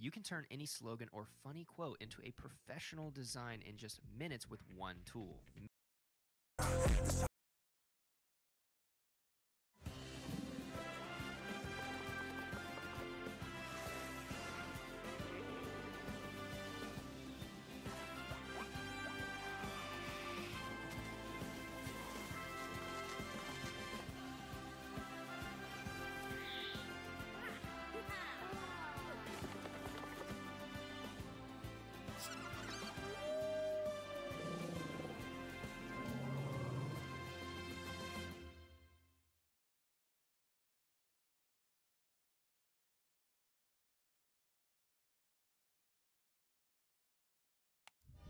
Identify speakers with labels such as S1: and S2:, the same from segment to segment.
S1: You can turn any slogan or funny quote into a professional design in just minutes with one tool.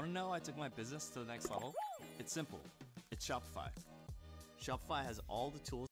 S2: Want to know how I took my business to the next level? It's simple. It's Shopify. Shopify has all the tools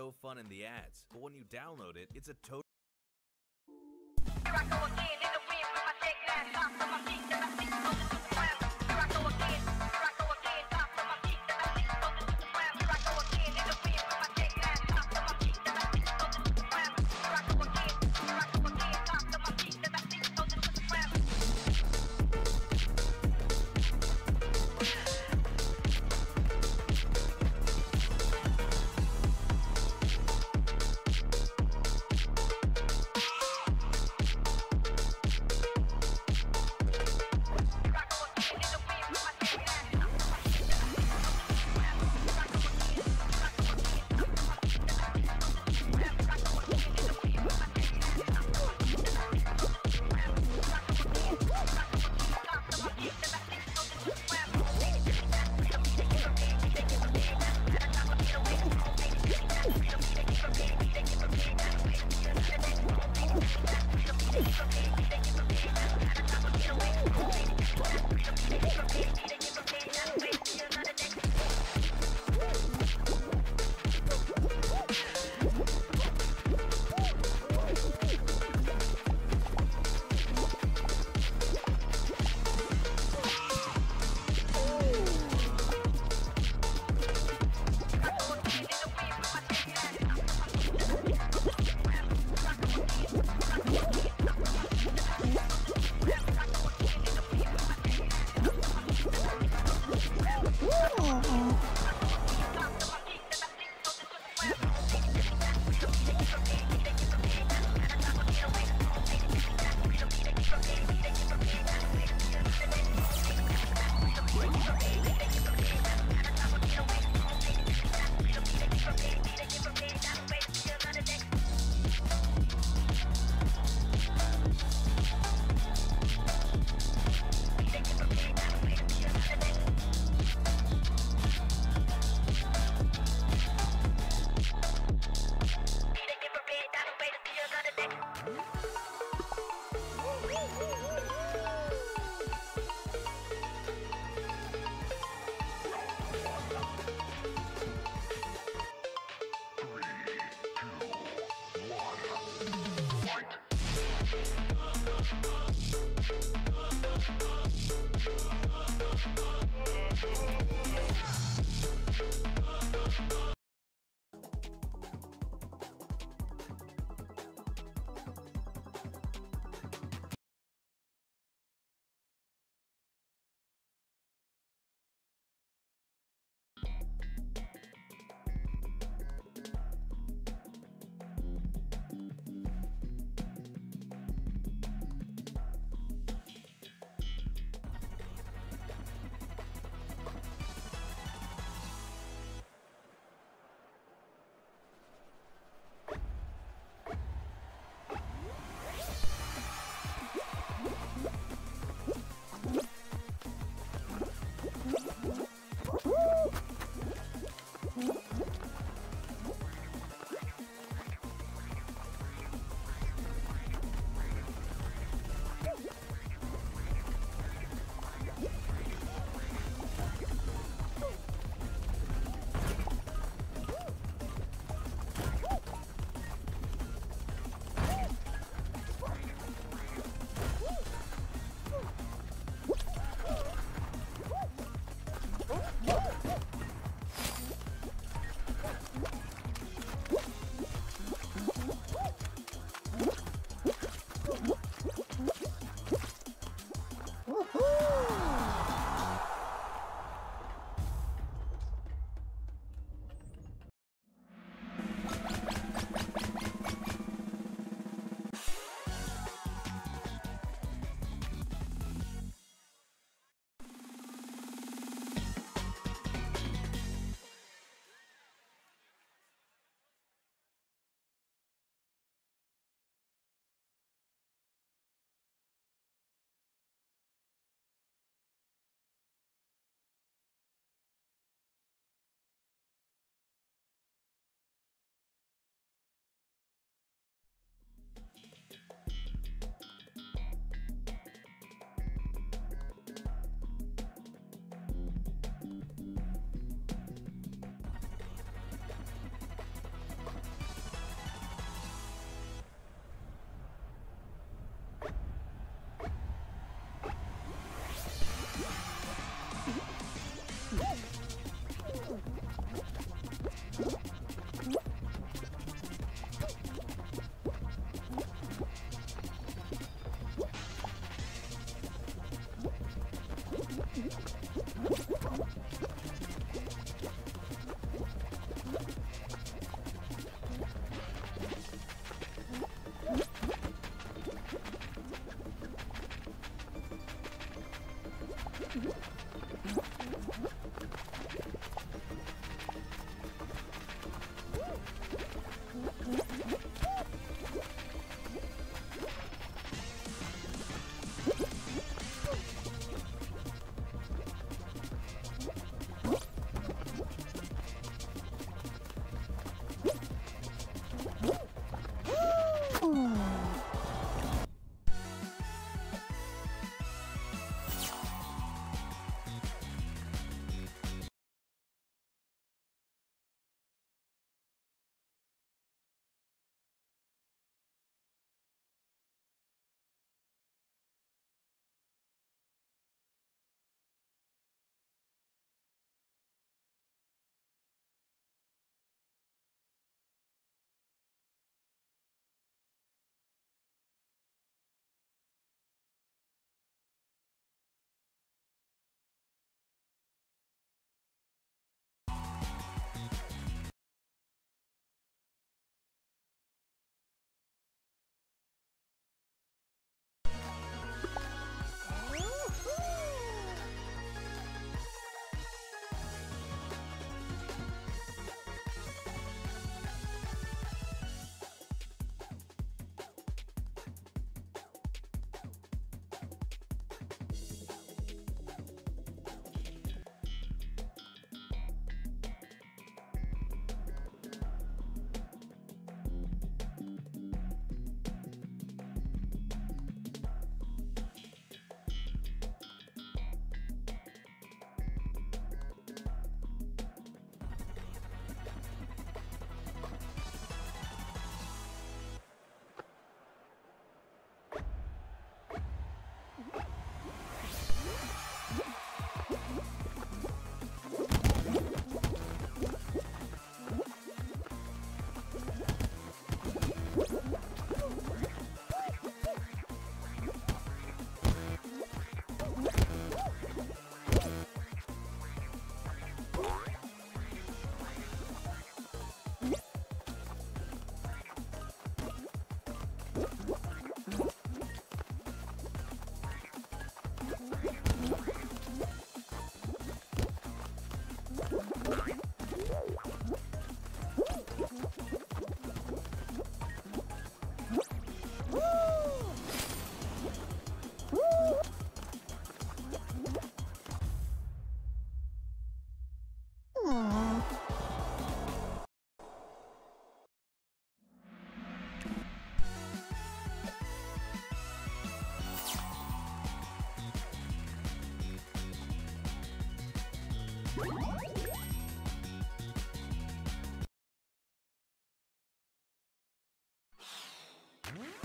S3: so fun in the ads, but when you download it, it's a total. Mm-hmm. Mm-hmm.